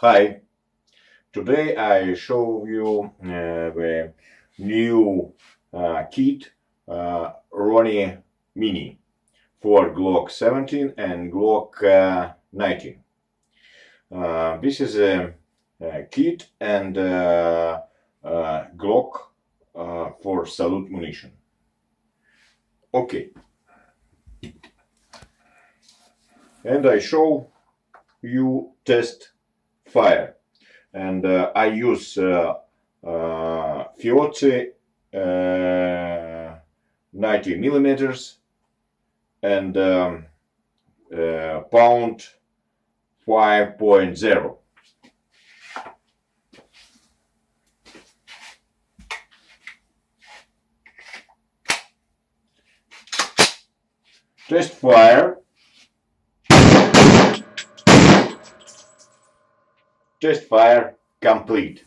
Hi, today I show you uh, the new uh, kit uh, Roni Mini for Glock 17 and Glock uh, 19. Uh, this is a, a kit and uh, Glock for salute munition. Okay. And I show you test fire. And uh, I use uh, uh, Fiocchi uh, 90 millimeters and um, uh, pound 5.0. Test fire. Test fire complete.